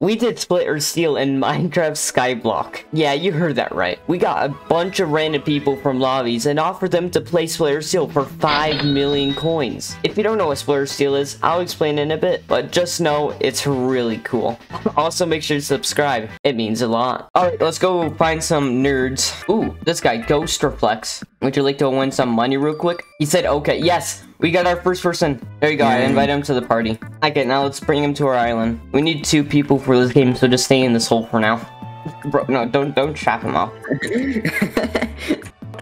We did split or steal in Minecraft Skyblock. Yeah, you heard that right. We got a bunch of random people from lobbies and offered them to play split or steal for 5 million coins. If you don't know what split or steal is, I'll explain in a bit, but just know it's really cool. also, make sure to subscribe. It means a lot. Alright, let's go find some nerds. Ooh, this guy, Ghost Reflex. Would you like to win some money real quick? He said, okay, yes. We got our first person. There you go. I invite him to the party. Okay, now let's bring him to our island. We need two people for this game, so just stay in this hole for now. Bro, no, don't don't trap him off.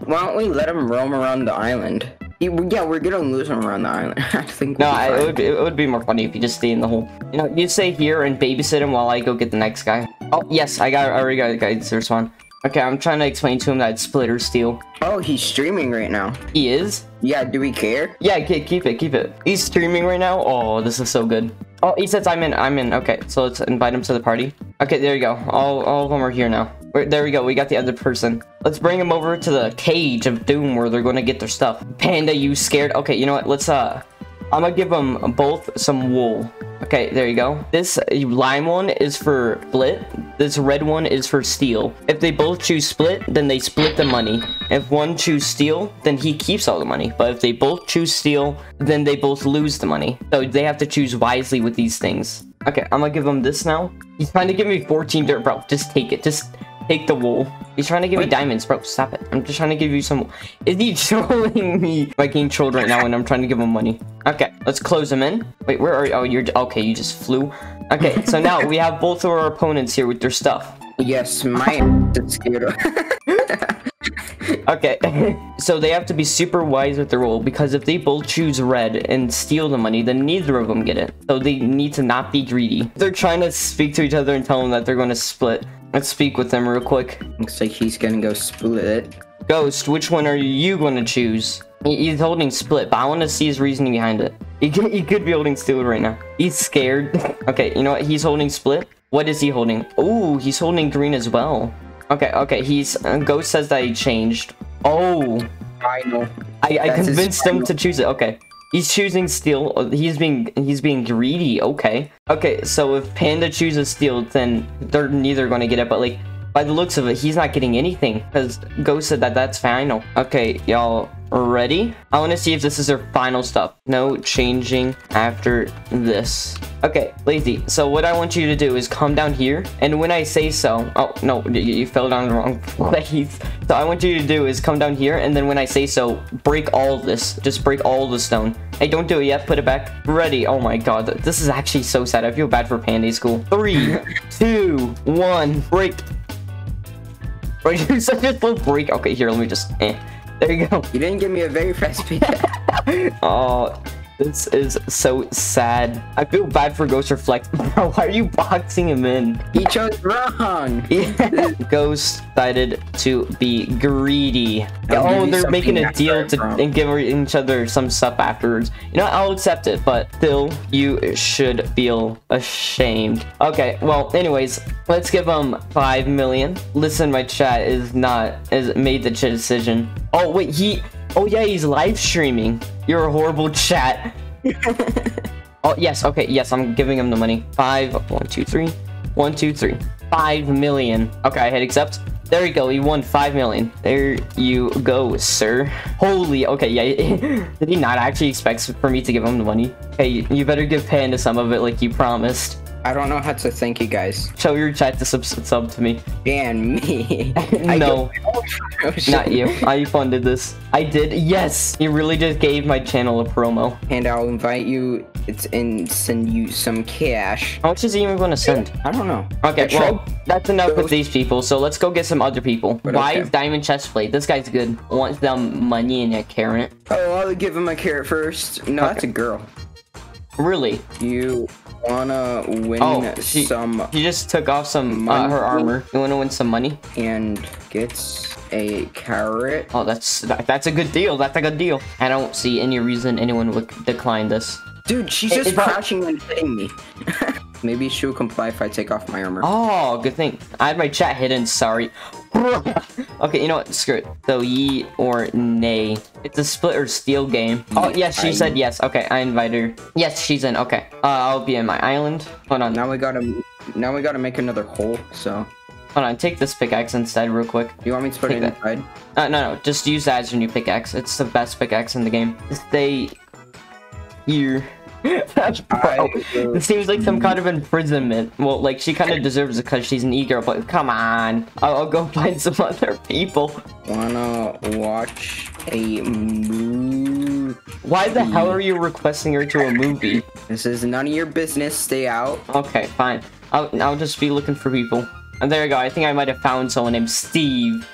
Why don't we let him roam around the island? Yeah, we're gonna lose him around the island. I think. No, I, it would be, it would be more funny if you just stay in the hole. You know, you stay here and babysit him while I go get the next guy. Oh yes, I got I already got the guys. There's one. Okay, I'm trying to explain to him that it's split or steal. Oh, he's streaming right now. He is. Yeah, do we care? Yeah, ke- keep it, keep it. He's streaming right now. Oh, this is so good. Oh, he says I'm in, I'm in. Okay, so let's invite him to the party. Okay, there you go. All, all of them are here now. We're, there we go. We got the other person. Let's bring him over to the cage of doom where they're going to get their stuff. Panda, you scared? Okay, you know what? Let's, uh, I'm gonna give them both some wool. Okay, there you go. This uh, lime one is for split. This red one is for steal. If they both choose split, then they split the money. If one choose steal, then he keeps all the money. But if they both choose steal, then they both lose the money. So they have to choose wisely with these things. Okay, I'm gonna give him this now. He's trying to give me 14 dirt, bro. Just take it. Just take the wool. He's trying to give me diamonds, bro. Stop it. I'm just trying to give you some. Is he trolling me? Like getting trolled right now, and I'm trying to give him money. Okay, let's close him in. Wait, where are you? Oh, you're okay. You just flew. Okay, so now we have both of our opponents here with their stuff. Yes, my is. Okay, so they have to be super wise with their role because if they both choose red and steal the money, then neither of them get it. So they need to not be greedy. They're trying to speak to each other and tell them that they're going to split. Let's speak with them real quick. Looks like he's gonna go split it. Ghost, which one are you going to choose? He's holding split, but I want to see his reasoning behind it. He could, he could be holding steal right now. He's scared. okay, you know what? He's holding split. What is he holding? Oh, he's holding green as well. Okay, okay, he's... Uh, Ghost says that he changed. Oh, I know. I, I That's convinced him to choose it. Okay. He's choosing steal. Uh, He's being he's being greedy. Okay. Okay. So if Panda chooses steal, then they're neither going to get it. But like by the looks of it, he's not getting anything because Ghost said that that's final. Okay, y'all ready? I want to see if this is their final stuff. No changing after this. Okay, lazy. So what I want you to do is come down here, and when I say so, oh no, you, you fell down the wrong place. So I want you to do is come down here, and then when I say so, break all this. Just break all the stone. Hey, don't do it yet. Put it back. Ready. Oh my god, this is actually so sad. I feel bad for Panday School. Three, two, one, break. Bro, you're such a slow break. Okay, here, let me just. Eh. There you go. You didn't give me a very fast speed. Oh, this is so sad. I feel bad for Ghost Reflect. Bro, why are you boxing him in? he chose wrong. Yeah. Ghost decided to be greedy. I'll oh, they're making a deal to and give each other some stuff afterwards. You know, I'll accept it, but still, you should feel ashamed. Okay, well, anyways, let's give him five million. Listen, my chat is not is made the decision. Oh wait, he. Oh yeah, he's live streaming. You're a horrible chat. Oh, yes, okay, yes, I'm giving him the money. Five, one, two, three, one, two, three. Five million. Okay, I hit accept. There you go, he won five million. There you go, sir. Holy, okay, yeah. Did he not actually expect for me to give him the money? Hey, you better give Panda some of it like you promised. I don't know how to thank you guys. Show your chat to sub, sub to me. And me. No. Not you. I funded this. I did. Yes! You really just gave my channel a promo. And I'll invite you. It's and send you some cash. How much is he even going to send? I don't know. Okay, I tried- well, that's enough with these people, so let's go get some other people. But Why okay. is Diamond Chestplate? This guy's good. Wants them money and a carrot. Oh, I'll give him a carrot first. No, that's a girl. Really? You wanna win Oh, she, some she just took off some, uh, her armor. You wanna win some money? and gets a carrot? Oh, that's, that, that's a good deal. That's a good deal. I don't see any reason anyone would decline this. Dude, she's It- just it's not- crashing and hitting me. Maybe she'll comply if I take off my armor. Oh, good thing. I had my chat hidden, sorry. okay, you know what? Screw it. So, ye or nay. It's a split or steal game. Oh, yes, she I- said yes. Okay, I invite her. Yes, she's in. Okay. Uh, I'll be in my island. Hold on. Now we gotta now we gotta make another hole. So, Hold on, take this pickaxe instead real quick. you want me to put Take it that. inside? Uh, no, no, just use that as your new pickaxe. It's the best pickaxe in the game. Stay here. Bro, I- it seems like some kind of imprisonment. Well, like, she kind of deserves it because she's an e-girl, but come on. I'll, I'll go find some other people. Wanna watch a movie? Why the hell are you requesting her to a movie? This is none of your business. Stay out. Okay, fine. I'll, I'll just be looking for people. And there you go. I think I might have found someone named Steve.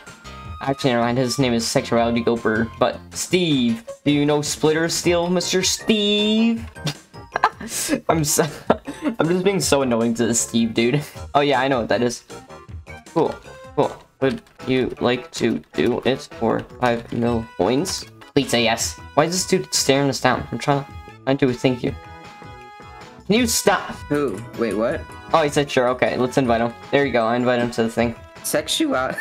Actually, never mind. His name is Sexuality Gopher. But Steve, do you know split or steal, Mr. Steve? I'm so, I'm just being so annoying to this Steve, dude. Oh yeah, I know what that is. Cool, cool. Would you like to do it for five mil coins? Please say yes. Why is this dude staring us down? I'm trying, to thank you. Can you stop? Who? Wait, what? Oh, he said sure. Okay, let's invite him. There you go. I invite him to the thing. Sexual.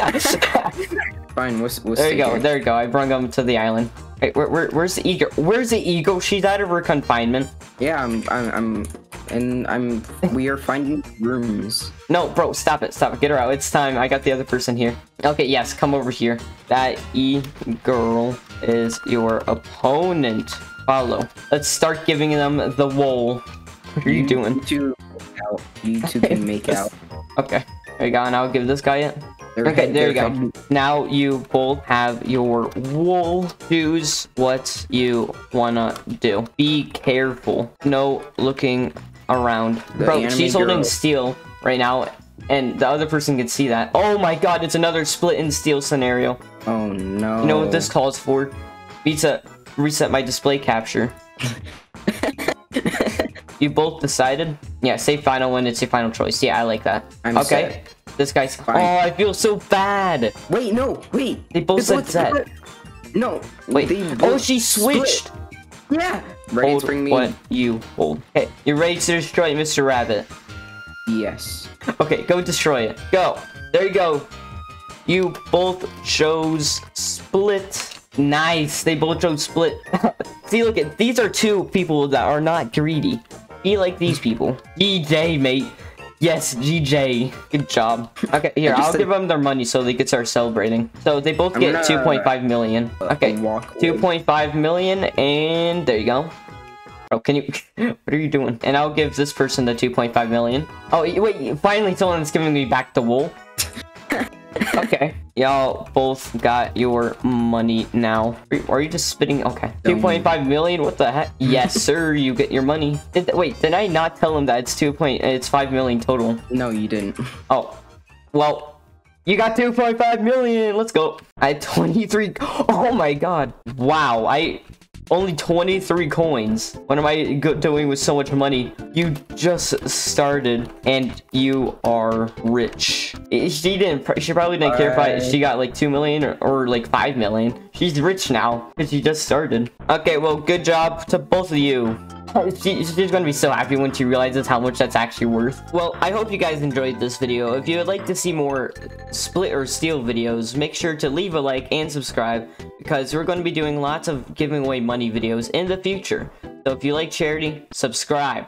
Fine. We'll, we'll there you go. here. There you go. I brought him to the island. Wait, where, where, where's the ego? Where's the ego? She's out of her confinement. Yeah, I'm, I'm, I'm, and I'm. We are finding rooms. No, bro, stop it. Stop it. Get her out. It's time. I got the other person here. Okay, yes, come over here. That E girl is your opponent. Follow. Let's start giving them the wool. What are you doing? You two, you two can make out. Okay. There you go. And I'll give this guy it. They're- Okay, there you go. Now you both have your wool. Choose what you wanna do. Be careful. No looking around. The Bro, she's holding steal right now, and the other person can see that. Oh my god, it's another split in steal scenario. Oh no. You know what this calls for? Reset, reset my display capture. you both decided? Yeah, say final when it's your final choice. Yeah, I like that. I'm okay. This guy's. Fine. Oh, I feel so bad. Wait, no, wait. They both said set. No. Wait. they Oh, both she split. switched. Yeah. Ready Hold to bring me? what you hold. Okay, you ready to destroy Mr. Rabbit? Yes. Okay, go destroy it. Go. There you go. You both chose split. Nice. They both chose split. See, look at these are two people that are not greedy. Be like these people. GJ, mate. Yes, GJ. Good job. Okay, here, I'll give them their money so they can start celebrating. So they both I'm get gonna- 2.5 million. Okay, 2.5 million, and there you go. Oh, can you? what are you doing? And I'll give this person the 2.5 million. Oh, wait, finally someone's giving me back the wool. Okay. Y'all both got your money now. Are- Are you just spitting? Okay. 2.5 million? What the heck? Yes, sir, you get your money. Did, wait, did I not tell him that it's 2. Point, it's 5 million total? No, you didn't. Oh, well, you got 2.5 million. Let's go. I had 23. Oh my god. Wow. I only 23 coins. What am I doing with so much money? You just started and you are rich. She didn't. She probably didn't care if I, she got like 2 million or, or like 5 million. She's rich now because she just started. Okay, well, good job to both of you. She, she's gonna be so happy when she realizes how much that's actually worth. Well, I hope you guys enjoyed this video. If you would like to see more split or steal videos, make sure to leave a like and subscribe because we're to be doing lots of giving away money videos in the future. So if you like charity, subscribe.